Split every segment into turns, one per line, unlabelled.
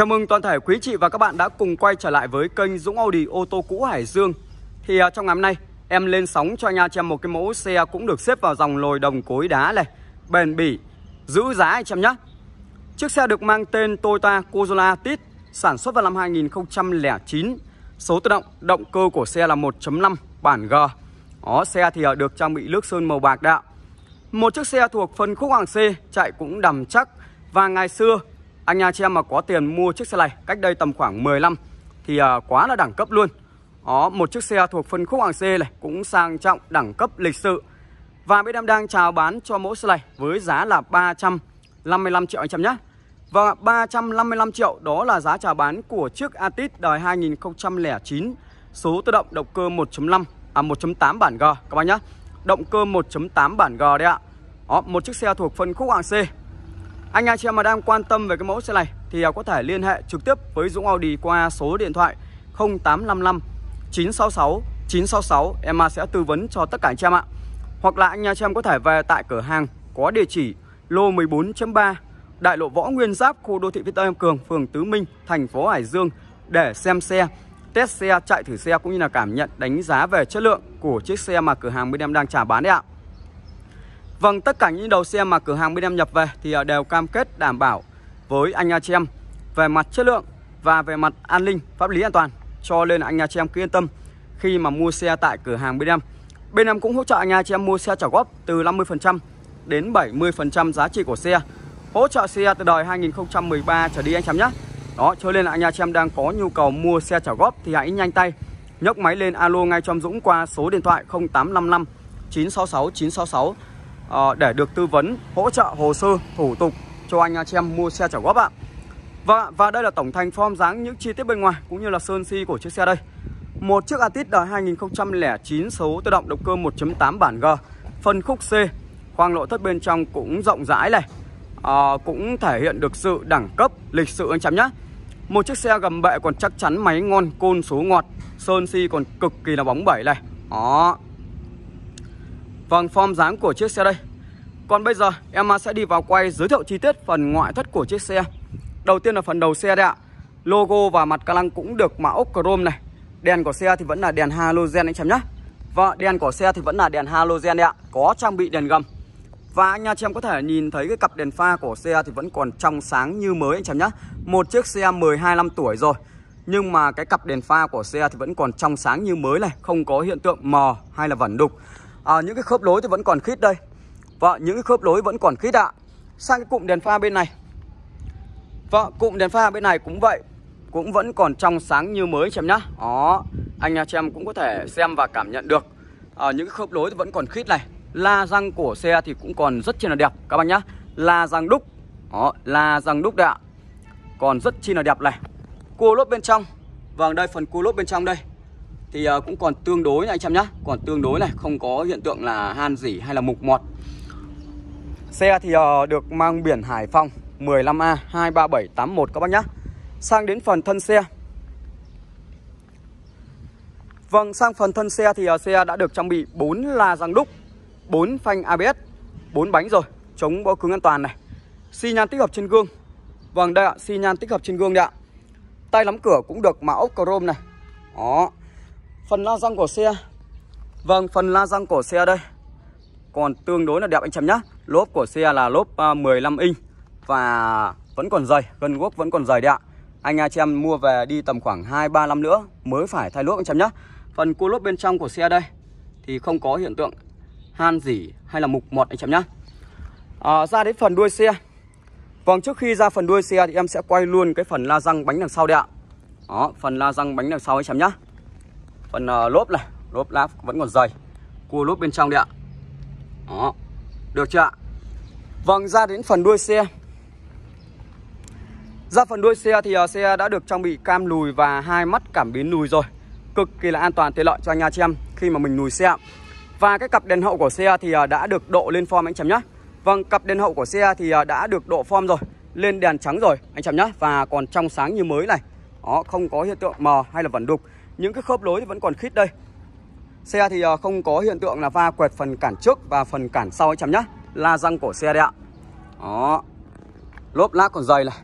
Chào mừng toàn thể quý chị và các bạn đã cùng quay trở lại với kênh Dũng Audi ô tô cũ Hải Dương. Thì uh, trong ngày hôm nay em lên sóng cho anh em một cái mẫu xe cũng được xếp vào dòng lồi đồng cối đá này, bền bỉ, giữ giá anh em nhé. Chiếc xe được mang tên Toyota Corolla Tit, sản xuất vào năm 2009. Số tự động, động cơ của xe là 1.5 bản G. Đó, xe thì uh, được trang bị nước sơn màu bạc đạo. Một chiếc xe thuộc phân khúc hàng C, chạy cũng đầm chắc và ngày xưa anh chị em mà có tiền mua chiếc xe này cách đây tầm khoảng 10 năm thì uh, quá là đẳng cấp luôn. Đó, một chiếc xe thuộc phân khúc hạng C này cũng sang trọng đẳng cấp lịch sự. Và bên em đang chào bán cho mẫu xe này với giá là 355 triệu anh em nhé. Vâng Và 355 triệu đó là giá chào bán của chiếc Atis đời 2009 số tự động động cơ 1.5 à 1.8 bản G các bác nhá. Động cơ 1.8 bản G đấy ạ. Đó, một chiếc xe thuộc phân khúc hạng C anh chị em mà đang quan tâm về cái mẫu xe này thì à, có thể liên hệ trực tiếp với Dũng Audi qua số điện thoại 0855 966 966 em à, sẽ tư vấn cho tất cả anh chị em ạ. Hoặc là anh à, chị em có thể về tại cửa hàng có địa chỉ lô 14.3 Đại lộ Võ Nguyên Giáp, khu đô thị Việt Tây Em Cường, phường Tứ Minh, thành phố Hải Dương để xem xe, test xe, chạy thử xe cũng như là cảm nhận đánh giá về chất lượng của chiếc xe mà cửa hàng bên em đang trả bán đấy ạ. Vâng, tất cả những đầu xe mà cửa hàng bên em nhập về thì à, đều cam kết đảm bảo với anh chị em về mặt chất lượng và về mặt an ninh, pháp lý an toàn. Cho nên anh chị em cứ yên tâm khi mà mua xe tại cửa hàng bên em. Bên em cũng hỗ trợ anh chị em mua xe trả góp từ 50% đến 70% giá trị của xe. Hỗ trợ xe từ đời 2013 trở đi anh chị em nhé. Đó, cho nên là anh chị em đang có nhu cầu mua xe trả góp thì hãy nhanh tay nhấc máy lên alo ngay cho Dũng qua số điện thoại 0855 966 966 Ờ, để được tư vấn hỗ trợ hồ sơ thủ tục cho anh à, chị em mua xe trả góp ạ. Và và đây là tổng thành form dáng những chi tiết bên ngoài cũng như là sơn si của chiếc xe đây. Một chiếc Atit đời 2009 số tự động động cơ 1.8 bản G, phân khúc C, khoang nội thất bên trong cũng rộng rãi này. À, cũng thể hiện được sự đẳng cấp lịch sự anh chị em nhé. Một chiếc xe gầm bệ còn chắc chắn máy ngon, côn số ngọt, sơn si còn cực kỳ là bóng bẩy này. Đó, Vâng, form dáng của chiếc xe đây. Còn bây giờ em sẽ đi vào quay giới thiệu chi tiết phần ngoại thất của chiếc xe. Đầu tiên là phần đầu xe đây ạ. Logo và mặt ca lăng cũng được mã ốc chrome này. Đèn của xe thì vẫn là đèn halogen anh em nhé Và đèn của xe thì vẫn là đèn halogen đấy ạ. Có trang bị đèn gầm. Và anh chị em có thể nhìn thấy cái cặp đèn pha của xe thì vẫn còn trong sáng như mới anh chị em nhé Một chiếc xe 12 năm tuổi rồi. Nhưng mà cái cặp đèn pha của xe thì vẫn còn trong sáng như mới này. Không có hiện tượng mò hay là vẩn đục à, những cái khớp lối thì vẫn còn khít đây. Và những cái khớp lối vẫn còn khít ạ. Sang cái cụm đèn pha bên này. Và cụm đèn pha bên này cũng vậy. Cũng vẫn còn trong sáng như mới xem nhá. Đó anh chị em cũng có thể xem và cảm nhận được. À, những cái khớp lối thì vẫn còn khít này. La răng của xe thì cũng còn rất chi là đẹp các bạn nhá. La răng đúc. Đó la răng đúc đấy ạ. Còn rất chi là đẹp này. Cua lốp bên trong. Vâng đây phần cua lốp bên trong đây thì uh, cũng còn tương đối này anh em nhá. Còn tương đối này không có hiện tượng là han dỉ hay là mục mọt. Xe thì uh, được mang biển Hải Phòng 15A 23781 các bác nhá. Sang đến phần thân xe. Vâng sang phần thân xe thì uh, xe đã được trang bị 4 la răng đúc 4 phanh ABS 4 bánh rồi chống bó cứng an toàn này. Xi nhan tích hợp trên gương. Vâng đây ạ xi nhan tích hợp trên gương đây ạ. Tay nắm cửa cũng được mã ốc chrome này. Đó. Phần la răng của xe. Vâng, phần la răng của xe đây. Còn tương đối là đẹp anh chấm nhá. Lốp của xe là lốp à, 15 inch Và vẫn còn dày gần guốc vẫn còn dày đấy ạ. Anh à, chị em mua về đi tầm khoảng 2-3 năm nữa Mới phải thay lốp anh chấm nhá. Phần cua lốp bên trong của xe đây Thì không có hiện tượng han dỉ hay là mục mọt anh chấm nhá. À, Ra đến phần đuôi xe. Vâng, trước khi ra phần đuôi xe thì em sẽ quay luôn cái phần la răng bánh đằng sau đấy ạ. Đó, phần la răng bánh đằng sau anh chấm nhá phần uh, ờ, lốp này lốp lá vẫn còn dày. Cua lốp bên trong đấy ạ. Đó. Được chưa ạ? Vâng ra đến phần đuôi xe. Ra phần đuôi xe thì uh, xe đã được trang bị cam lùi và hai mắt cảm biến lùi rồi. Cực kỳ là an toàn tiện lợi cho anh chị em khi mà mình lùi xe và cái cặp đèn hậu của xe thì uh, đã được độ lên form anh chấm nhá. Vâng cặp đèn hậu của xe thì uh, đã được độ form rồi lên đèn trắng rồi anh chấm nhá. Và còn trong sáng như mới này. Đó không có hiện tượng mờ hay là vẩn đục những cái khớp lối thì vẫn còn khít đây. Xe thì ờ, không có hiện tượng là va quẹt phần cản trước và phần cản sau anh chấm nhá. La răng của xe đây ạ. Đó. Lốp lát còn dày này.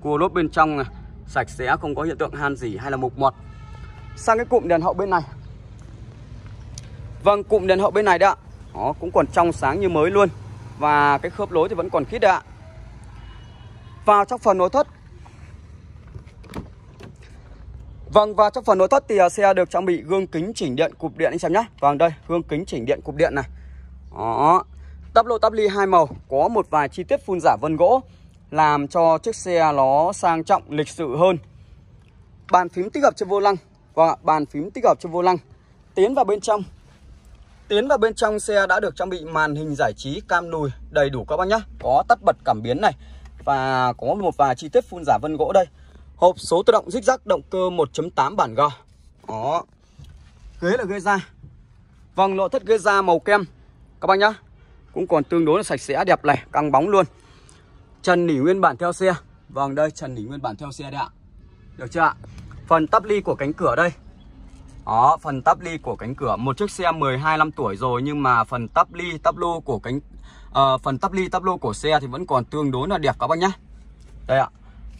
Cua lốp bên trong này. Sạch sẽ, không có hiện tượng han gì hay là mục mọt. Sang cái cụm đèn hậu bên này. Vâng cụm đèn hậu bên này đấy ạ. Nó cũng còn trong sáng như mới luôn. Và cái khớp lối thì vẫn còn khít đấy ạ. Vào trong phần nội thất Vâng và trong phần nội thất thì à, xe được trang bị gương kính chỉnh điện cụp điện anh xem nhé Vâng đây gương kính chỉnh điện cụp điện này. Đó. Tắp lô tắp ly hai màu Có một vài chi tiết phun giả vân gỗ Làm cho chiếc xe nó sang trọng lịch sự hơn. Bàn phím tích hợp trên vô lăng. Vâng ạ, bàn phím tích hợp trên vô lăng. Tiến vào bên trong. Tiến vào bên trong xe đã được trang bị màn hình giải trí cam lùi đầy đủ các bác nhé Có tắt bật cảm biến này Và có một vài chi tiết phun giả vân gỗ đây. Hộp số tự động dích rắc động cơ 1.8 bản G Đó Ghế là ghế da. Vâng nội thất ghế da màu kem. Các bác nhá. Cũng còn tương đối là sạch sẽ đẹp này Căng bóng luôn. Trần nỉ nguyên bản theo xe. Vâng đây trần nỉ nguyên bản theo xe đây ạ. Được chưa ạ? Phần tắp ly của cánh cửa đây. Đó, phần tắp ly của cánh cửa. Một chiếc xe 12 năm tuổi rồi Nhưng mà phần tắp ly, tắp lô của cánh uh, Phần tắp ly, tắp lô của xe thì vẫn còn tương đối là đẹp các bác nhá. Đây ạ.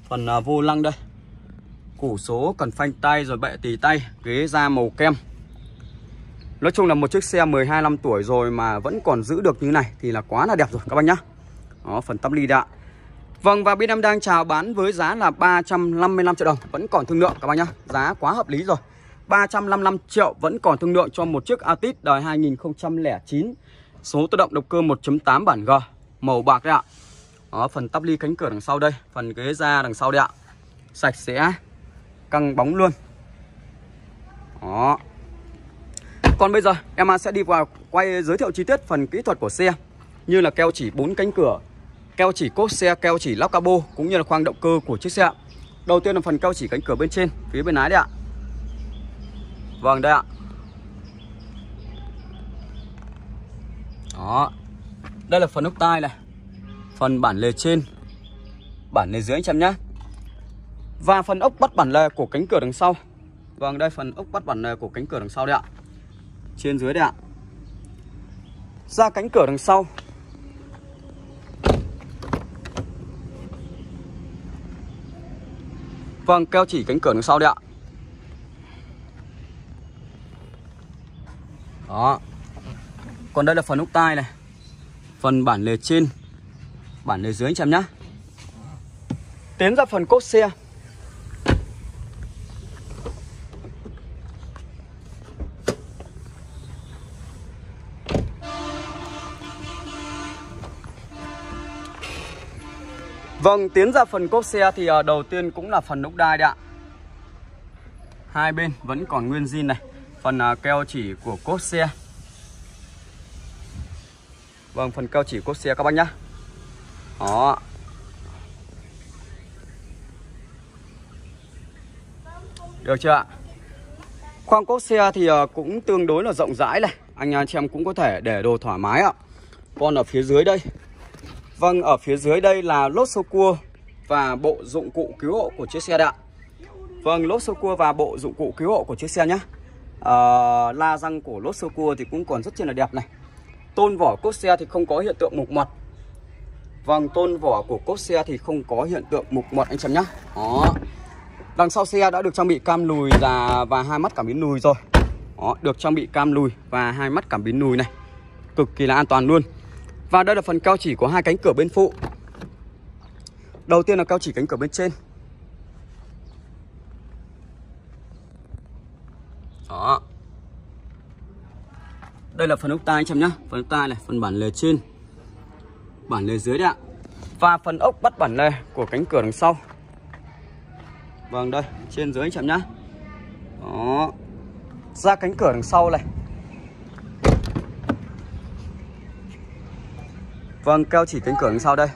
Phần uh, vô lăng đây. Củ số, cần phanh tay rồi bệ tì tay Ghế da màu kem. Nói chung là một chiếc xe 12 năm tuổi rồi Mà vẫn còn giữ được như này Thì là quá là đẹp rồi các bác nhá. Đó, phần tắp ly đạ Vâng và bên em đang chào bán với giá là 355 triệu đồng Vẫn còn thương lượng các bác nhá. Giá quá hợp lý rồi. 355 triệu vẫn còn thương lượng cho một chiếc Altis đời 2009 Số tự động động cơ 1.8 bản G Màu bạc đấy ạ. Đó, Phần tắp ly cánh cửa đằng sau đây Phần ghế da đằng sau đây ạ. Sạch sẽ. Căng bóng luôn. Đó. Còn bây giờ em sẽ đi vào quay giới thiệu chi tiết phần kỹ thuật của xe Như là keo chỉ 4 cánh cửa Keo chỉ cốt xe, keo chỉ lóc cabo Cũng như là khoang động cơ của chiếc xe Đầu tiên là phần keo chỉ cánh cửa bên trên Phía bên lái đấy ạ. Vâng đây ạ. Đó. Đây là phần ốc tai này Phần bản lề trên Bản lề dưới anh em nhé và phần ốc bắt bản lề của cánh cửa đằng sau. Vâng đây phần ốc bắt bản lề của cánh cửa đằng sau đây ạ. Trên dưới đây ạ. Ra cánh cửa đằng sau. Vâng keo chỉ cánh cửa đằng sau đây ạ. Đó. Còn đây là phần ốc tai này. Phần bản lề trên. Bản lề dưới anh em nhá. Tiến ra phần cốt xe Vâng, tiến ra phần cốt xe thì ờ, đầu tiên cũng là phần ốc đai đấy ạ. Hai bên vẫn còn nguyên zin này Phần ờ, keo chỉ của cốt xe. Vâng, phần keo chỉ cốt xe các bác nhá. Đó. Được chưa ạ? Khoang cốt xe thì ờ, cũng tương đối là rộng rãi này. Anh anh chị em cũng có thể để đồ thoải mái ạ. Còn ở phía dưới đây. Vâng, ở phía dưới đây là lốp xô cua và bộ dụng cụ cứu hộ của chiếc xe đạ Vâng, lốp xô cua và bộ dụng cụ cứu hộ của chiếc xe nhé À, ờ, la răng của lốp sơ cua thì cũng còn rất là đẹp này. Tôn vỏ cốt xe thì không có hiện tượng mục mọt. Vâng tôn vỏ của cốt xe thì không có hiện tượng mục mọt anh xem nhá. Đó. Đằng sau xe đã được trang bị cam lùi và và hai mắt cảm biến lùi rồi. Đó được trang bị cam lùi và hai mắt cảm biến lùi này. Cực kỳ là an toàn luôn và đây là phần cao chỉ của hai cánh cửa bên phụ. Đầu tiên là cao chỉ cánh cửa bên trên. Đó. Đây là phần ốc tai anh em nhá. Phần ốc tai này, phần bản lề trên. Bản lề dưới đấy ạ. Và phần ốc bắt bản lề của cánh cửa đằng sau. Vâng đây, trên dưới anh em nhá. Đó. Ra cánh cửa đằng sau này. Vâng, keo chỉ cánh cửa đằng sau đây.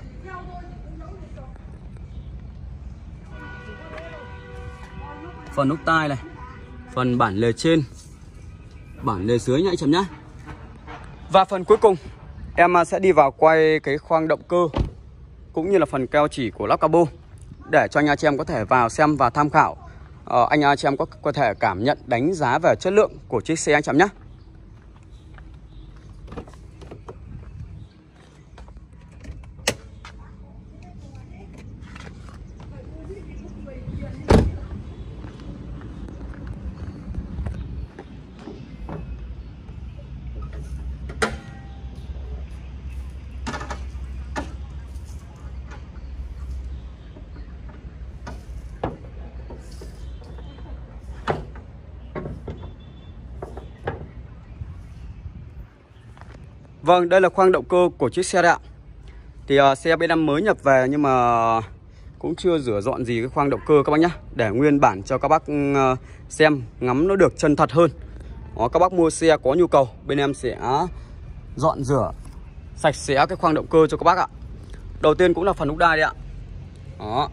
Phần nút tai này phần bản lề trên bản lề dưới nhá anh chấm nhá. Và phần cuối cùng em à, sẽ đi vào quay cái khoang động cơ cũng như là phần keo chỉ của lắp cabo để cho anh chị em có thể vào xem và tham khảo. Ờ, anh chị em có có thể cảm nhận đánh giá về chất lượng của chiếc xe anh chấm nhé Vâng, đây là khoang động cơ của chiếc xe đấy Thì uh, xe bên em mới nhập về nhưng mà cũng chưa rửa dọn gì cái khoang động cơ các bác nhá. Để nguyên bản cho các bác uh, xem ngắm nó được chân thật hơn. Đó, Các bác mua xe có nhu cầu bên em sẽ dọn rửa sạch sẽ cái khoang động cơ cho các bác ạ. Đầu tiên cũng là phần ốc đai đấy ạ. Đó.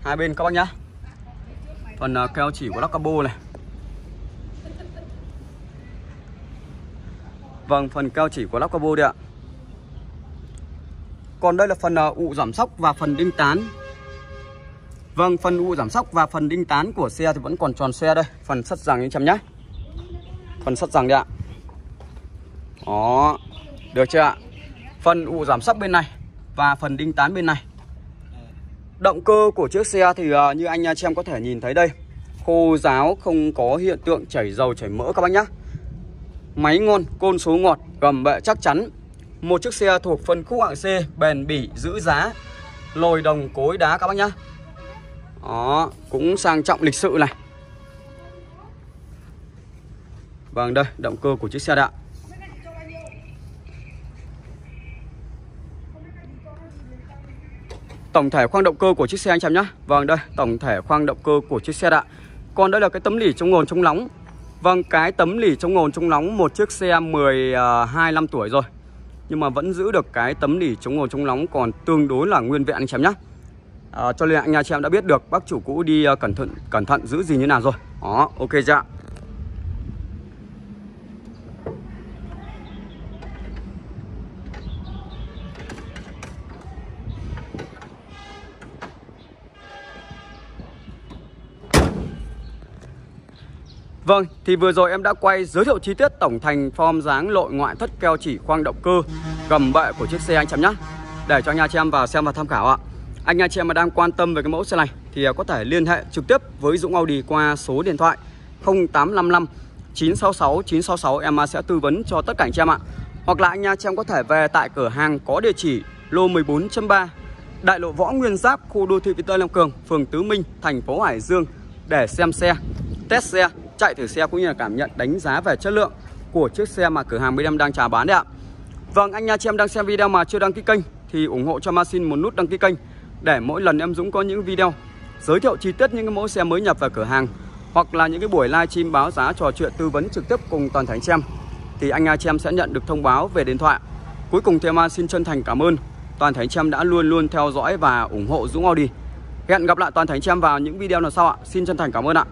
Hai bên các bác nhá. Phần uh, keo chỉ của lắc cabo này. Vâng, phần cao chỉ của lắp cabo đây ạ. Còn đây là phần uh, ụ giảm sóc và phần đinh tán. Vâng, phần ụ giảm sóc và phần đinh tán của xe thì vẫn còn tròn xe đây. Phần sắt rằng anh chăm nhé Phần sắt rằng đây ạ. Đó. Được chưa ạ? Phần ụ giảm sóc bên này Và phần đinh tán bên này. Động cơ của chiếc xe thì uh, như anh chị em có thể nhìn thấy đây. Khô ráo không có hiện tượng chảy dầu chảy mỡ các bác nhá. Máy ngon, côn số ngọt, gầm bệ chắc chắn. Một chiếc xe thuộc phân khúc hạng C, bền bỉ, giữ giá. Lồi đồng cối đá các bác nhá. Đó, cũng sang trọng lịch sự này. Vâng đây, động cơ của chiếc xe đạ Tổng thể khoang động cơ của chiếc xe anh em nhé Vâng đây, tổng thể khoang động cơ của chiếc xe đạ Còn đây là cái tấm lỉ chống ngồn chống nóng. Vâng, cái tấm lì chống ngồn chống nóng một chiếc xe 12 năm tuổi rồi. Nhưng mà vẫn giữ được cái tấm lì chống ngồn chống nóng còn tương đối là nguyên vẹn anh chị em nhé. À, cho nên anh nhà chị em đã biết được bác chủ cũ đi à, cẩn thận cẩn thận giữ gì như nào rồi. Đó, ok chưa Vâng, thì vừa rồi em đã quay giới thiệu chi tiết tổng thành form dáng lội ngoại thất keo chỉ khoang động cơ gầm bệ của chiếc xe anh chị em nhé Để cho anh chị em vào xem và tham khảo ạ. Anh chị em mà đang quan tâm về cái mẫu xe này thì à, có thể liên hệ trực tiếp với Dũng Audi qua số điện thoại 0855 966 966 em à, sẽ tư vấn cho tất cả anh chị em ạ. Hoặc là anh chị em có thể về tại cửa hàng có địa chỉ lô 14.3 Đại lộ Võ Nguyên Giáp, khu đô thị Vĩnh Tây Long Cường, phường Tứ Minh, thành phố Hải Dương để xem xe, test xe chạy thử xe cũng như là cảm nhận đánh giá về chất lượng của chiếc xe mà cửa hàng bên em đang chào bán đấy ạ. Vâng, anh nha chị em đang xem video mà chưa đăng ký kênh thì ủng hộ cho Masin một nút đăng ký kênh để mỗi lần em Dũng có những video giới thiệu chi tiết những cái mẫu xe mới nhập vào cửa hàng hoặc là những cái buổi livestream báo giá trò chuyện tư vấn trực tiếp cùng toàn thể anh chị em thì anh chị em sẽ nhận được thông báo về điện thoại. Cuối cùng thì em xin chân thành cảm ơn toàn thể anh chị em đã luôn luôn theo dõi và ủng hộ Dũng Audi. Hẹn gặp lại toàn thể anh chị em vào những video nào sau ạ. Xin chân thành cảm ơn ạ.